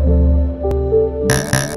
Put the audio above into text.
Uh-uh.